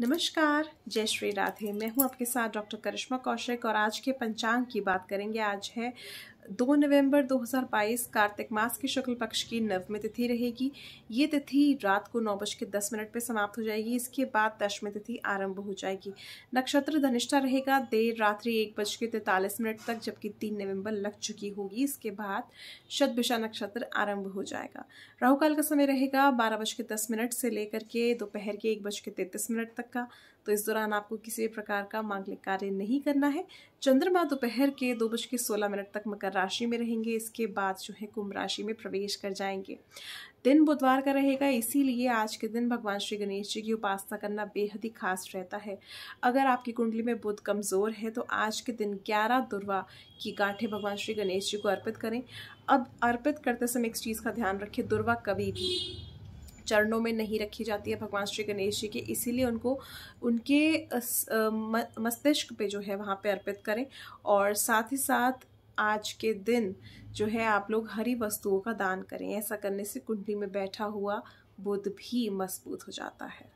नमस्कार, जय श्री राधे। मैं हूँ आपके साथ डॉक्टर करिश्मा कौशिक और आज के पंचांग की बात करेंगे। आज है दो नवंबर 2022 कार्तिक मास की शुक्ल पक्ष की नवमी तिथि रहेगी। ये तिथि रात को नौ बज के दस मिनट पर समाप्त हो जाएगी। इसके बाद दशमी तिथि आरंभ हो जाएगी। नक्षत्र धनिष्ठा रहेगा। देर रात्रि एक बज के तैतालीस मिनट तक, जबकि तीन नवंबर लग चुकी होगी। इसके बाद शतभिषा नक्षत्र आरंभ हो जाएगा। राहुकाल का समय रहेगा बारह बज के दस मिनट से लेकर के दोपहर के एक बज के तैतीस मिनट तक का। तो इस दौरान आपको किसी भी प्रकार का मांगलिक कार्य नहीं करना है। चंद्रमा दोपहर के दो बज के सोलह मिनट तक मकर राशि में रहेंगे, इसके बाद जो है कुंभ राशि में प्रवेश कर जाएँगे। दिन बुधवार का रहेगा, इसीलिए आज के दिन भगवान श्री गणेश जी की उपासना करना बेहद ही खास रहता है। अगर आपकी कुंडली में बुध कमज़ोर है तो आज के दिन ग्यारह दुर्वा की गांठें भगवान श्री गणेश जी को अर्पित करें। अब अर्पित करते समय एक चीज़ का ध्यान रखें, दुर्वा कभी भी चरणों में नहीं रखी जाती है भगवान श्री गणेश जी के, इसीलिए उनको, उनके मस्तिष्क पे जो है वहाँ पे अर्पित करें। और साथ ही साथ आज के दिन जो है आप लोग हरी वस्तुओं का दान करें। ऐसा करने से कुंडली में बैठा हुआ बुध भी मज़बूत हो जाता है।